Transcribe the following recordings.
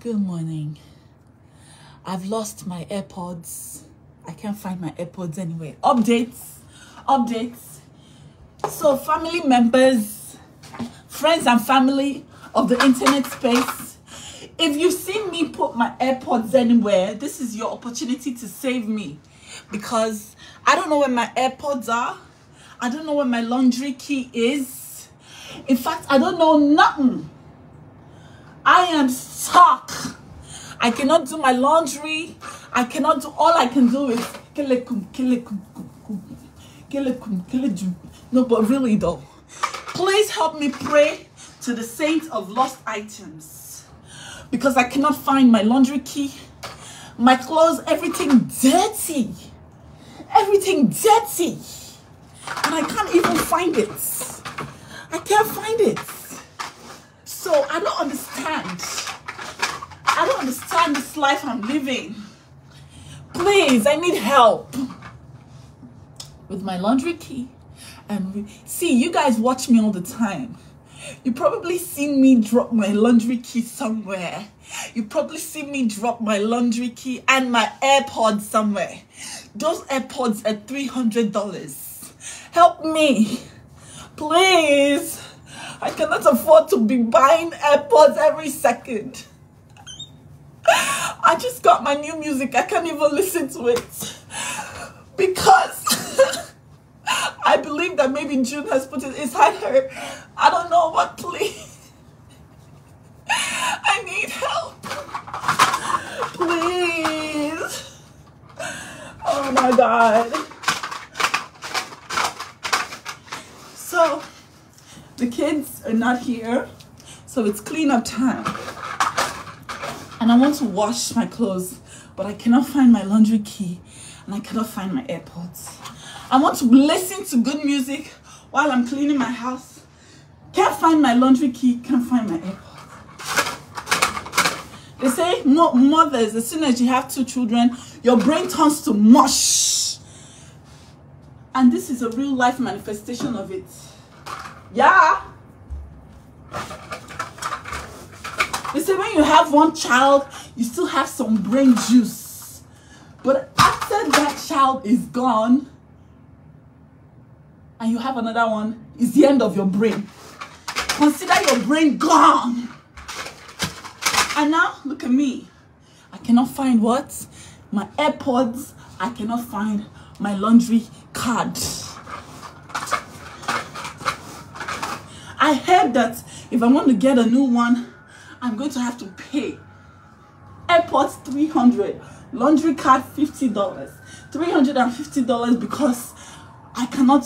Good morning. I've lost my AirPods. I can't find my AirPods anywhere. Updates, updates. So, family members, friends, and family of the internet space, if you've seen me put my AirPods anywhere, this is your opportunity to save me because I don't know where my AirPods are. I don't know where my laundry key is. In fact, I don't know nothing. I am stuck. I cannot do my laundry. I cannot do all I can do is kelekum, kelekum, kum, kum. kelekum, kelejum. No, but really though, please help me pray to the saint of lost items because I cannot find my laundry key, my clothes, everything dirty, everything dirty, and I can't even find it. I can't find it. So I don't understand. I don't understand this life I'm living. Please, I need help with my laundry key. And see, you guys watch me all the time. You probably seen me drop my laundry key somewhere. You probably seen me drop my laundry key and my AirPods somewhere. Those AirPods are $300. Help me. Please. I cannot afford to be buying AirPods every second. I just got my new music. I can't even listen to it. Because I believe that maybe June has put it inside her. I don't know, but please. I need help. Please. Oh my God. So, the kids are not here. So it's cleanup time. And I want to wash my clothes, but I cannot find my laundry key and I cannot find my AirPods. I want to listen to good music while I'm cleaning my house. Can't find my laundry key, can't find my AirPods. They say mo- mothers, as soon as you have two children, your brain turns to mush. And this is a real life manifestation of it. Yeah. They say when you have one child, you still have some brain juice. But after that child is gone, and you have another one, it's the end of your brain. Consider your brain gone. And now, look at me. I cannot find what? My AirPods. I cannot find my laundry card. I heard that if I want to get a new one, I'm going to have to pay. AirPods 300, laundry card $50. $350 because I cannot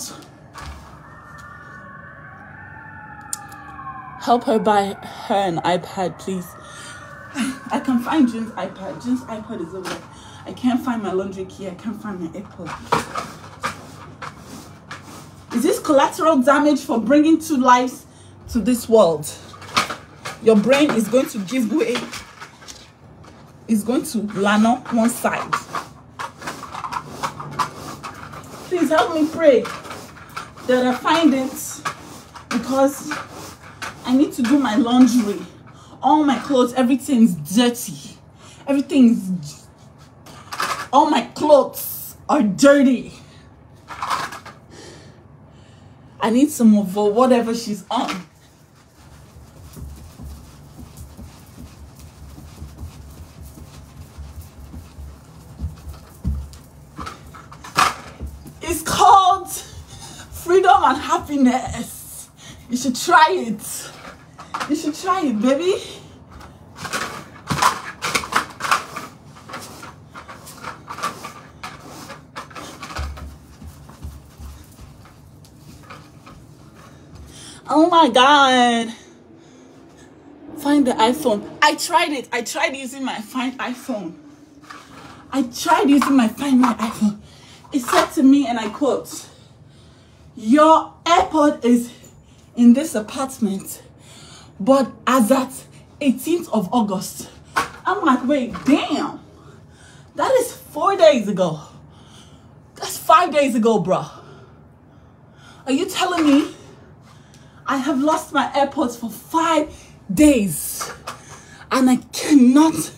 help her buy her an iPad, please. I can find June's iPad. June's iPad is over. I can't find my laundry key. I can't find my AirPod. Is this collateral damage for bringing two lives to this world? Your brain is going to give way. It's going to land on one side. Please help me pray that I find it because I need to do my laundry. All my clothes, everything's dirty. Everything's. All my clothes are dirty. I need some of whatever she's on. It's called freedom and happiness. You should try it. You should try it, baby. Oh my god. Find the iPhone. I tried it. I tried using my find iPhone. I tried using my find my iPhone. It said to me, and I quote, Your AirPod is in this apartment, but as at 18th of August. I'm like, wait, damn. That is four days ago. That's five days ago, bruh. Are you telling me I have lost my AirPods for five days and I cannot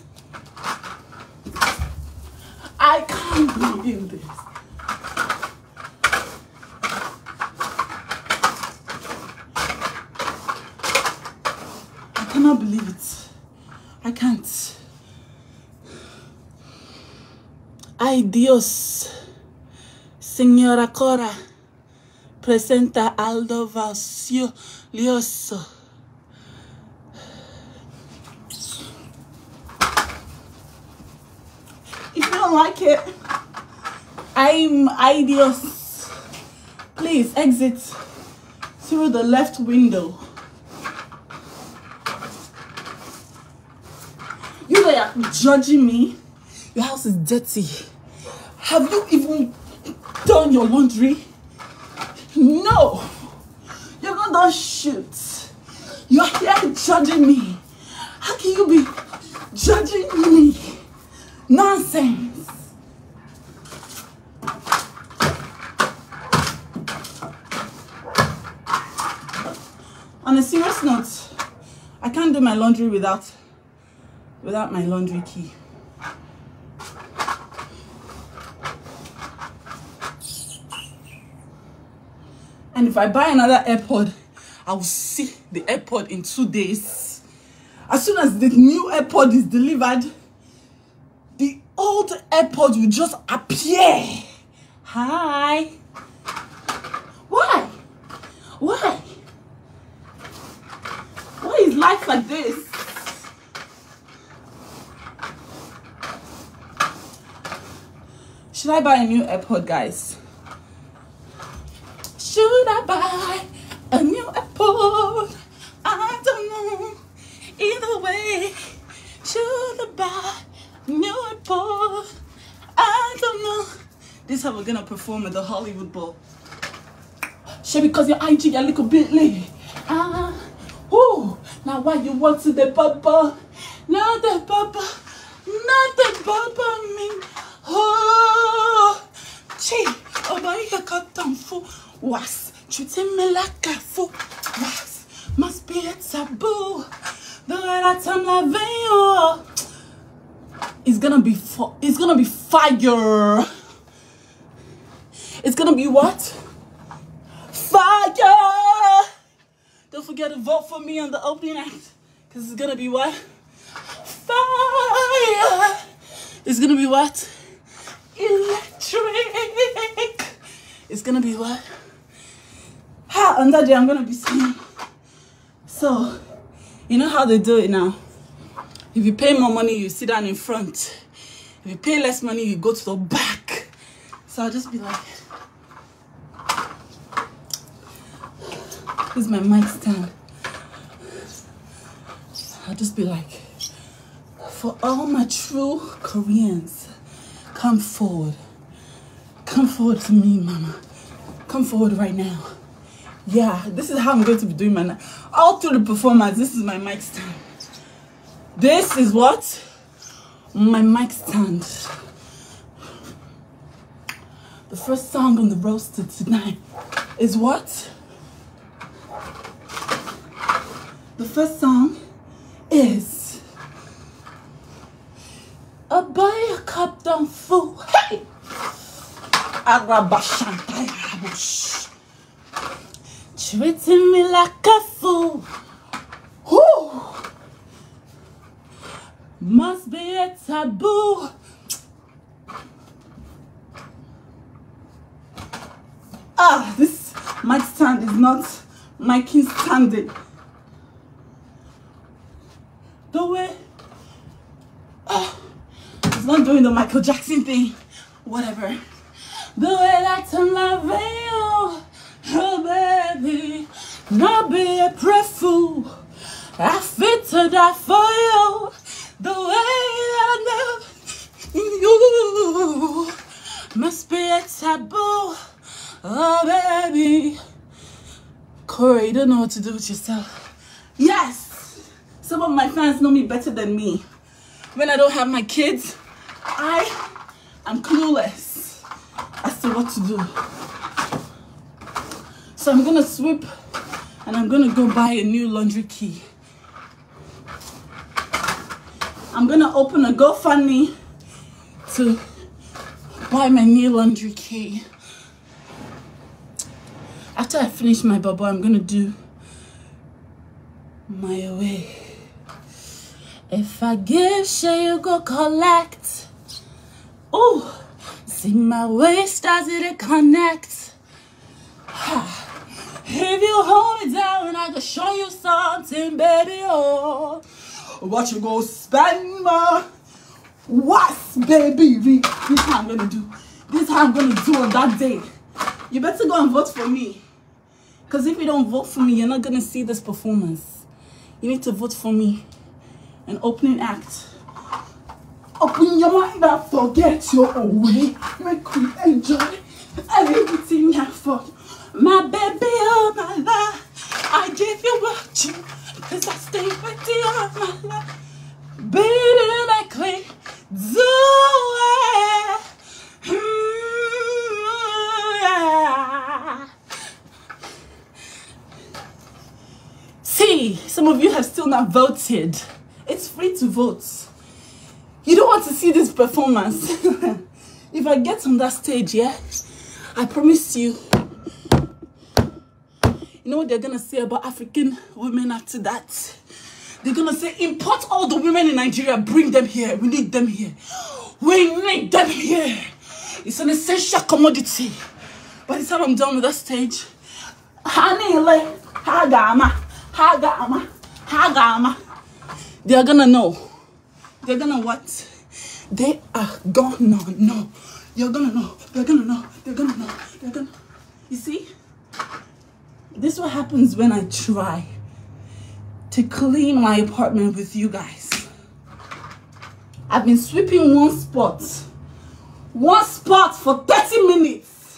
I can't believe this. Cannot believe it. I can't. Ay Dios, Señora Korra, presenta Aldo Valioso. If you don't like it, I'm ideas. Please exit through the left window. You are judging me. Your house is dirty. Have you even done your laundry? No. You're not done shit. You're here judging me. How can you be judging me? Nonsense. On a serious note, I can't do my laundry without without my laundry key. And if I buy another AirPod, I will see the AirPod in two days. As soon as the new AirPod is delivered, the old AirPod will just appear. Hi. Why? Why? Why is life like this? Should I buy a new AirPod, guys? Should I buy a new AirPod? I don't know. Either way, should I buy a new AirPod? I don't know. This is how we're gonna perform at the Hollywood Bowl. Sure, because your IG a little bit late. Ah, oh, now why you want to the papa? Not the papa, not the papa me. Oh, chi, oh boy, you got done for was treating me like a fool. Was must be a taboo. The way that I'm loving. It's gonna be It's gonna be fire. It's gonna be what? Fire! Don't forget to vote for me on the opening act. Because it's gonna be what? Fire! It's gonna be what? Electric! It's gonna be what? Ha! On that day, I'm gonna be singing. So, you know how they do it now? If you pay more money, you sit down in front. If you pay less money, you go to the back. So I'll just be like, this is my mic stand. I'll just be like, for all my true Koreans, come forward. Come forward to me, mama. Come forward right now. Yeah, this is how I'm going to be doing my all through the performance. This is my mic stand. This is what my mic stand. The first song on the roster tonight is what? The first song is a buy a cup down full. Hey! Treating me like a fool. Whew. Must be a taboo. Ah, this mic stand is not miking standing. The way. Ah, it's not doing the Michael Jackson thing. Whatever. The way that I'm loving you, oh baby, not be a fool. I fit to die for you. The way I love you must be a taboo. Oh baby, Corey, you don't know what to do with yourself. Yes, some of my fans know me better than me. When I don't have my kids, I I am clueless to what to do. So I'm gonna sweep and I'm gonna go buy a new laundry key. I'm gonna open a GoFundMe to buy my new laundry key. After I finish my bubble, I'm gonna do my way. If I give, shall you go collect? Oh, see my waist as it connects. If you hold me down, I can show you something, baby. Oh, what you go spend my what, baby? This is how I'm gonna do. This is how I'm gonna do on that day. You better go and vote for me. Because if you don't vote for me, you're not gonna see this performance. You need to vote for me. An opening act. Open your mind and forget your own way. Make we enjoy everything I for. My baby, oh my life. I give you what you, cause I stay with you all my life. Baby, make me do it. Mm, yeah. See, some of you have still not voted. It's free to vote. Want to see this performance. if I get on that stage, yeah, I promise you, you know what they're gonna say about African women after that? They're gonna say, import all the women in Nigeria, bring them here. We need them here. We need them here. It's an essential commodity. By the time I'm done with that stage, Hanile, Hagama, Hagama, Hagama. They are gonna know. They're gonna what? They are gonna know. You're gonna know. They're gonna know. They're gonna know. They're gonna. You see? This is what happens when I try to clean my apartment with you guys. I've been sweeping one spot. One spot for 30 minutes.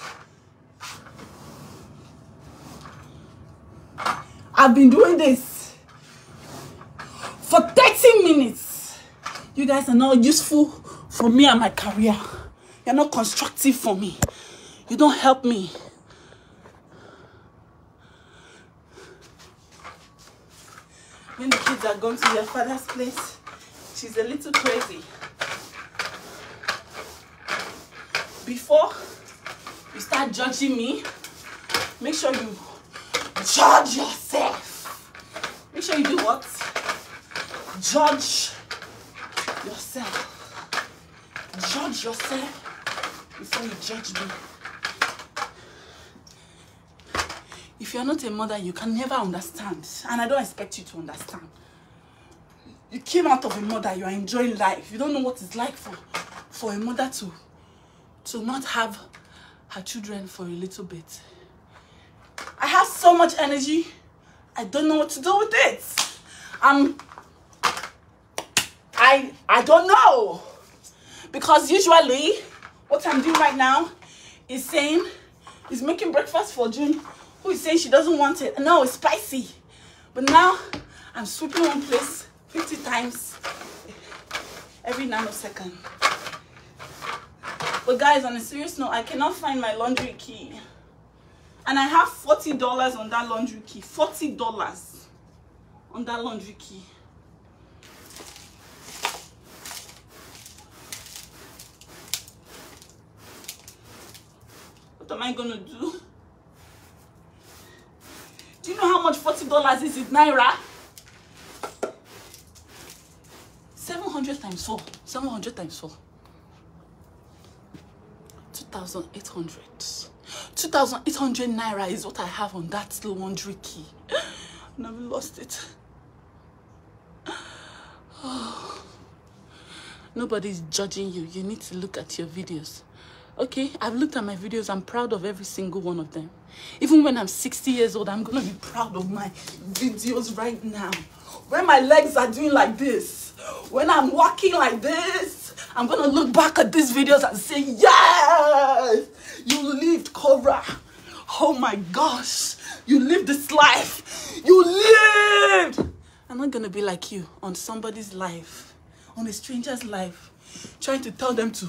I've been doing this for 30 minutes. You guys are not useful for me and my career. You're not constructive for me. You don't help me. When the kids are going to their father's place, she's a little crazy. Before you start judging me, make sure you judge yourself. Make sure you do what? Judge yourself. Judge yourself before you judge me. If you're not a mother, you can never understand. And I don't expect you to understand. You came out of a mother, you are enjoying life. You don't know what it's like for, for a mother to, to not have her children for a little bit. I have so much energy. I don't know what to do with it. I'm I I don't know. Because usually what I'm doing right now is saying is making breakfast for June who is saying she doesn't want it. No, it's spicy. But now I'm sweeping one place 50 times every nanosecond. But guys, on a serious note, I cannot find my laundry key. And I have $40 on that laundry key. $40 on that laundry key. What am I gonna do? Do you know how much $40 is in Naira? 700 times 4. 700 times 4. 2,800. 2,800 Naira is what I have on that little laundry key. And I've lost it. Oh. Nobody's judging you. You need to look at your videos. Okay, I've looked at my videos. I'm proud of every single one of them. Even when I'm 60 years old, I'm to be proud of my videos right now. When my legs are doing like this, when I'm walking like this, I'm to look back at these videos and say, yes, you lived, Cobra. Oh my gosh, you lived this life. You lived. I'm not to be like you on somebody's life, on a stranger's life, trying to tell them to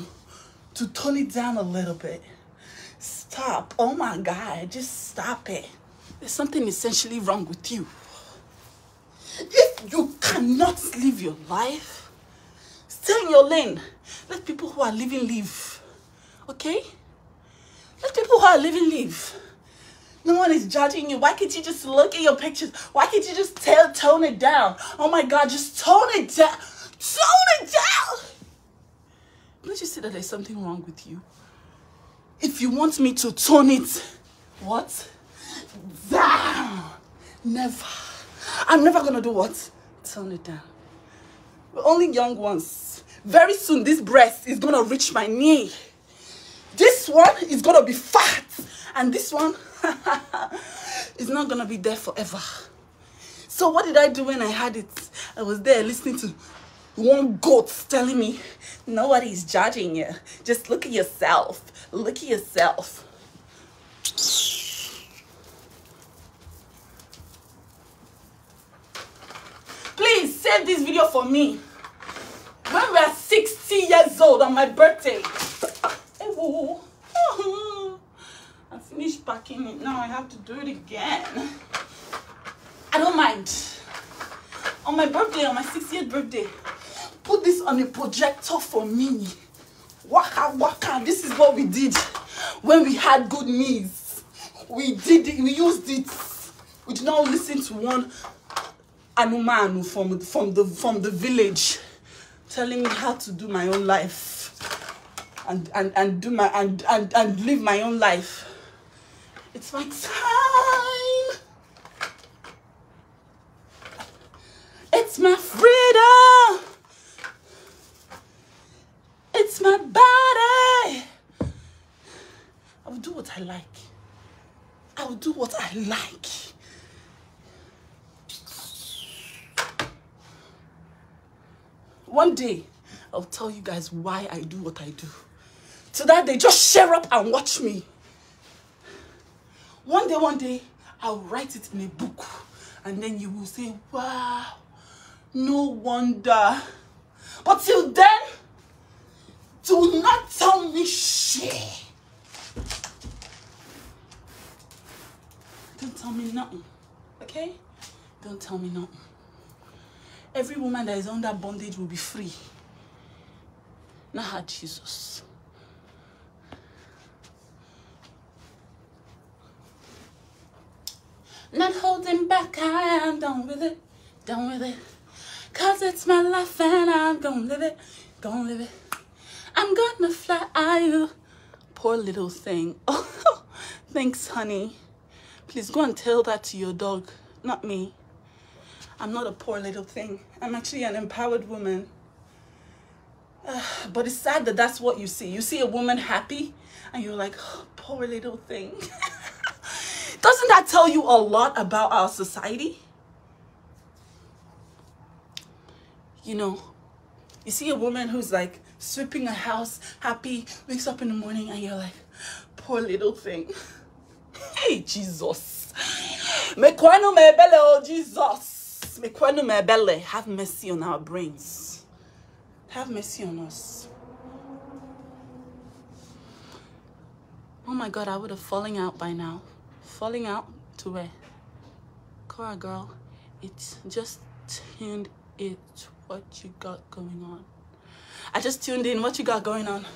to tone it down a little bit. Stop. Oh my God, just stop it. There's something essentially wrong with you. If you cannot live your life, stay in your lane. Let people who are living live. Okay? Let people who are living live. No one is judging you. Why can't you just look at your pictures? Why can't you just tell, tone it down? Oh my God, just tone it down. Tone it down. Don't you see that there's something wrong with you? If you want me to tone it, what? Down. Never. I'm never gonna do what? Tone it down. We're only young ones. Very soon, this breast is gonna reach my knee. This one is gonna be fat. And this one is not gonna be there forever. So what did I do when I had it? I was there listening to one goat telling me, nobody's judging you. Just look at yourself. Look at yourself. Please save this video for me. When we are 60 years old on my birthday. I finished packing it. Now I have to do it again. I don't mind. On my birthday, on my 60th birthday, put this on a projector for me. Waka waka. This is what we did when we had good knees. We did it, we used it. We did not listen to one Anumanu from, from, the, from the village telling me how to do my own life and, and, and do my and, and, and live my own life. It's my time. It's my freedom. It's my body. I will do what I like. I will do what I like. One day, I'll tell you guys why I do what I do. So that they just share up and watch me. One day, one day, I'll write it in a book. And then you will say, wow, no wonder. But till then, me shit. Don't tell me nothing. Okay? Don't tell me nothing. Every woman that is under bondage will be free. Not her Jesus. Not holding back, I am done with it, done with it. Cause it's my life and I'm gonna live it, gonna live it. I'm gonna fly. Poor little thing. Oh, thanks, honey. Please go and tell that to your dog, not me. I'm not a poor little thing. I'm actually an empowered woman. Uh, but it's sad that that's what you see. You see a woman happy and you're like, oh, poor little thing. Doesn't that tell you a lot about our society? You know, you see a woman who's like sweeping a house, happy, wakes up in the morning, and you're like, poor little thing. hey, Jesus. Me kwano me belle, oh Jesus. Me kwano me belle. Have mercy on our brains. Have mercy on us. Oh my God, I would have fallen out by now falling out to where? Korra girl, it's just tuned it what you got going on. I just tuned in what you got going on.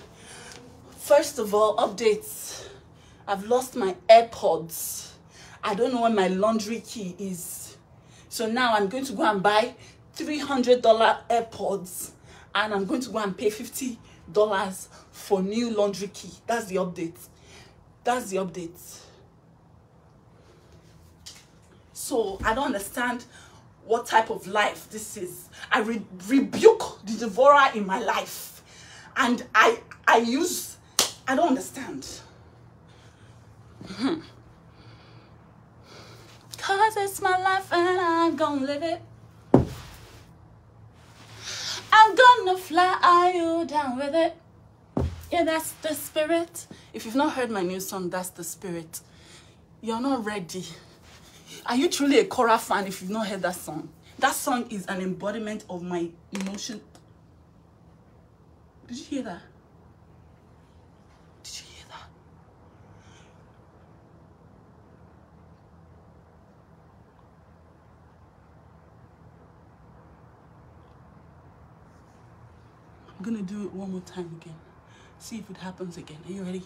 First of all, updates. I've lost my AirPods. I don't know where my laundry key is. So now I'm going to go and buy $300 AirPods and I'm going to go and pay $50 for new laundry key. That's the update. That's the update. So I don't understand what type of life this is. I re rebuke the devourer in my life. And I I use I don't understand. Hmm. Cause it's my life and I'm gonna live it. I'm gonna fly you down with it. Yeah, that's the spirit. If you've not heard my new song, that's the spirit. You're not ready. Are you truly a Korra fan if you've not heard that song? That song is an embodiment of my emotion. Did you hear that? Did you hear that? I'm gonna do it one more time again. See if it happens again. Are you ready?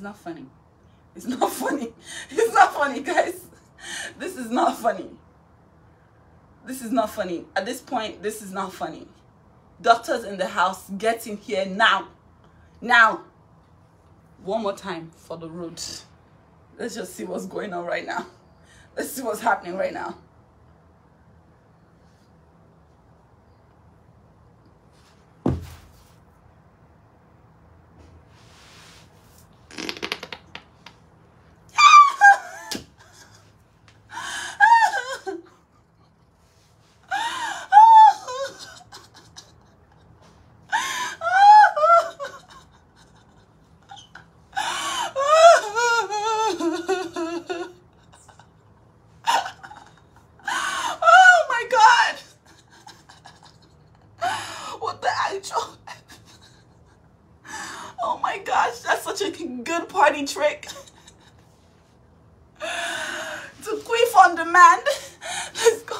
It's not funny. It's not funny. It's not funny, guys. This is not funny. This is not funny. At this point, this is not funny. Doctors in the house, get in here now. Now. One more time for the road. Let's just see what's going on right now. Let's see what's happening right now. Oh my god! What the actual? Oh my gosh, that's such a good party trick. To queef on demand. Let's go.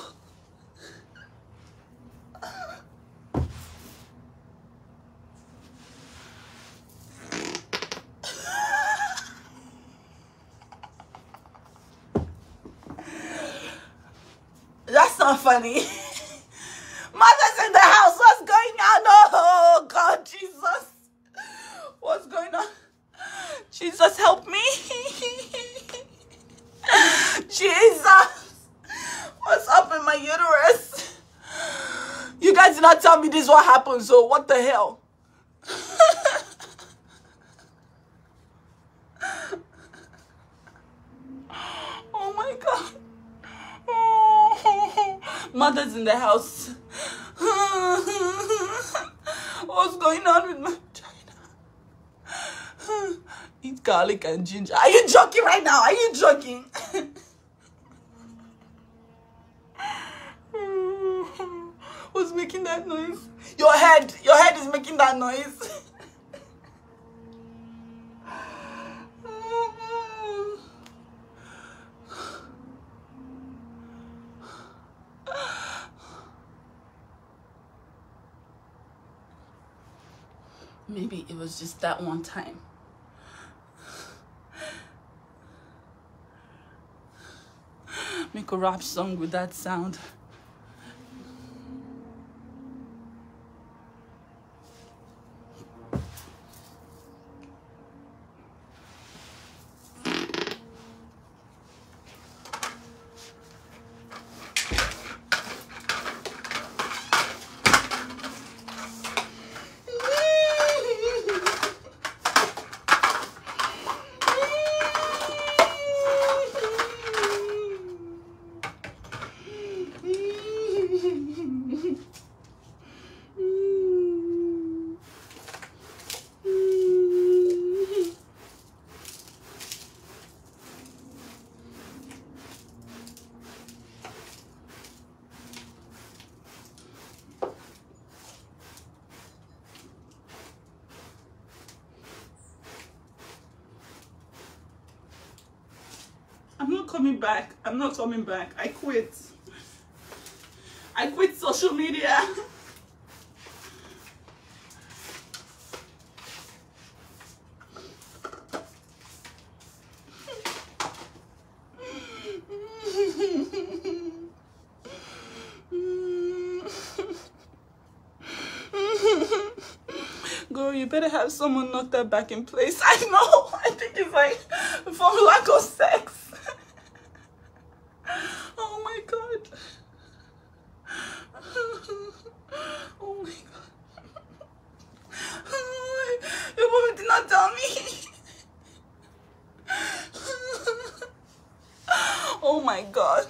That's not funny. Mother's in the house. What's going on? Oh, God, Jesus. What's going on? Jesus, help me. Jesus. What's up in my uterus? You guys did not tell me this what happened, so what the hell? oh my god. Mother's in the house. What's going on with my vagina? Eat garlic and ginger. Are you joking right now? Are you joking? Who's making that noise? Your head. Your head is making that noise. Maybe it was just that one time. Make a rap song with that sound. I'm not coming back. I'm not coming back. I quit. I quit social media. Girl, you better have someone knock that back in place. I know. I think it's like from lack of sex. oh my god. Oh my god. Your woman did not tell me. Oh my god.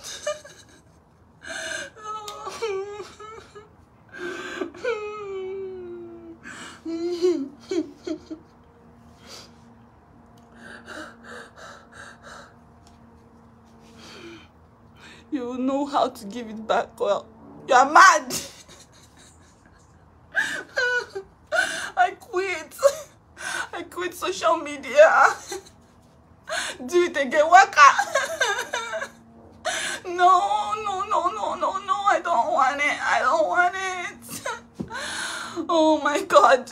How to give it back well. You're mad. I quit. I quit social media. Do it again, waka. no, no, no, no, no, no. I don't want it. I don't want it. oh my god.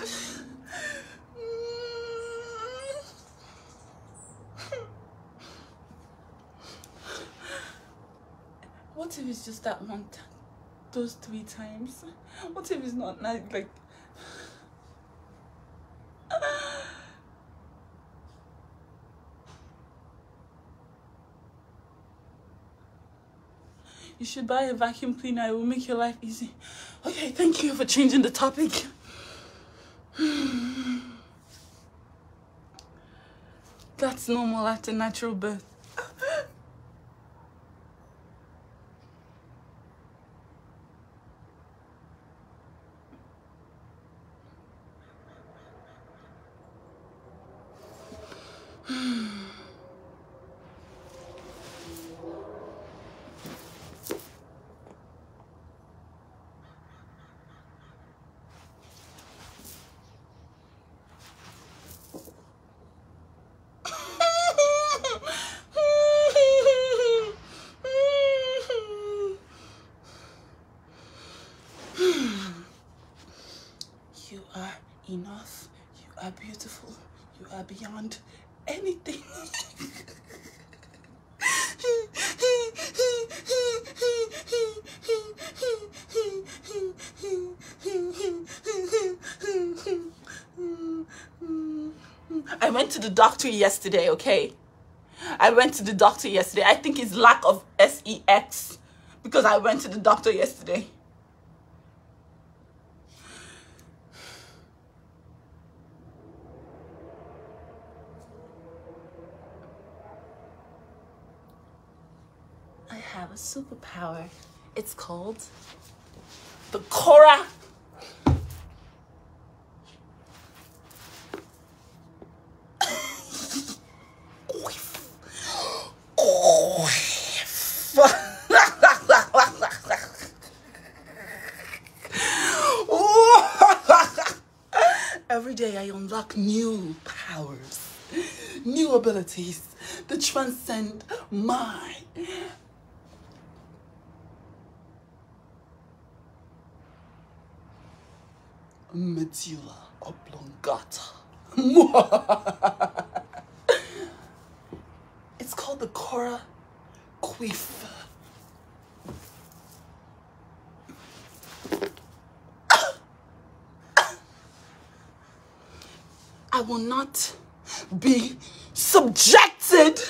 What if it's just that one? Those three times? What if it's not like, like You should buy a vacuum cleaner. It will make your life easy. Okay, thank you for changing the topic. That's normal after natural birth. You are enough. You are beautiful. You are beyond anything. I went to the doctor yesterday, okay? I went to the doctor yesterday. I think it's lack of sex because I went to the doctor yesterday. I have a superpower. It's called the Korra. Every day I unlock new powers, new abilities that transcend my medulla oblongata. it's called the Korra Queef. I will not be subjected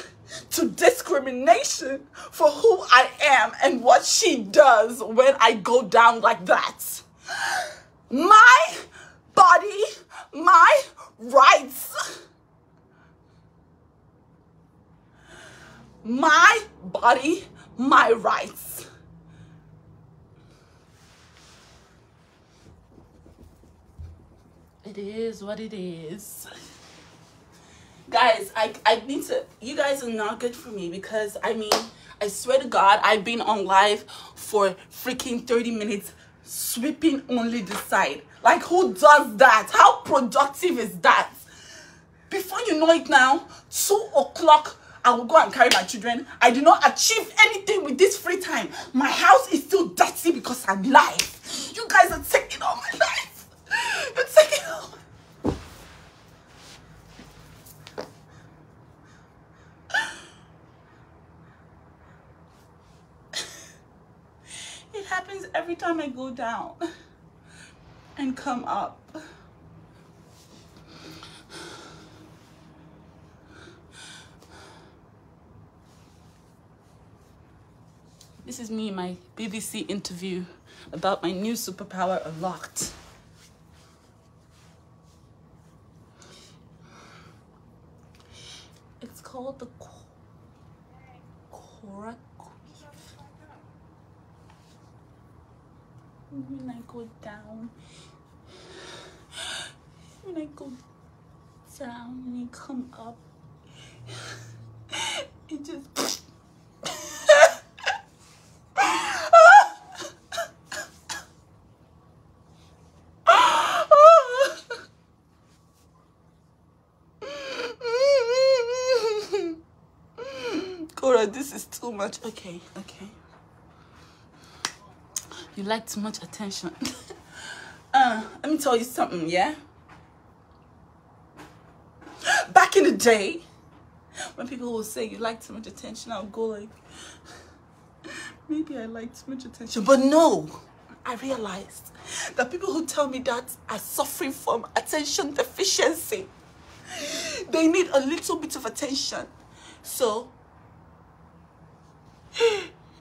to discrimination for who I am and what she does when I go down like that. My my rights. My body, my rights. It is what it is. Guys, I, I need to, you guys are not good for me because I mean, I swear to God, I've been on live for freaking 30 minutes sweeping only the side. Like, who does that? How productive is that? Before you know it now, 2 o'clock, I will go and carry my children. I did not achieve anything with this free time. My house is still dirty because I'm live. You guys are taking all my life. You're taking all my It happens every time I go down and come up. This is me, my BBC interview about my new superpower unlocked. It's called the Korra when I go down, when I go down and you come up, it just much. Okay, okay. You like too much attention. uh, let me tell you something, yeah? Back in the day, when people will say you like too much attention, I'll go like, maybe I like too much attention. But no, I realized that people who tell me that are suffering from attention deficiency. They need a little bit of attention. So,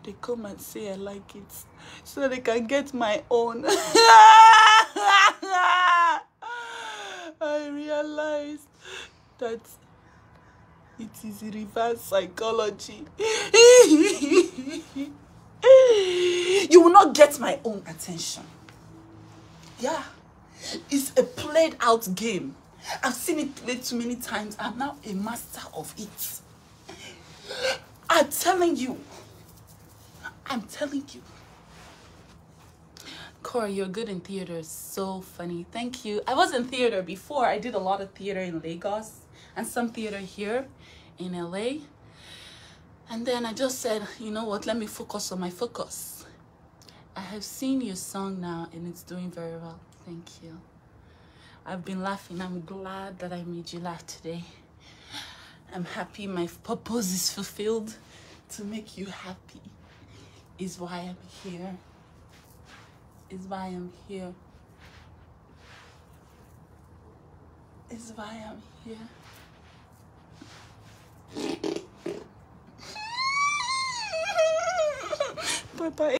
they come and say I like it so they can get my own. I realized that it is reverse psychology. you will not get my own attention. Yeah, it's a played out game. I've seen it played too many times. I'm now a master of it. I'm telling you. I'm telling you. Korra, you're good in theater. So funny. Thank you. I was in theater before. I did a lot of theater in Lagos and some theater here in LA. And then I just said, you know what, let me focus on my focus. I have seen your song now and it's doing very well. Thank you. I've been laughing. I'm glad that I made you laugh today. I'm happy my purpose is fulfilled to make you happy. Is why I'm here. Is why I'm here. Is why I'm here. bye bye.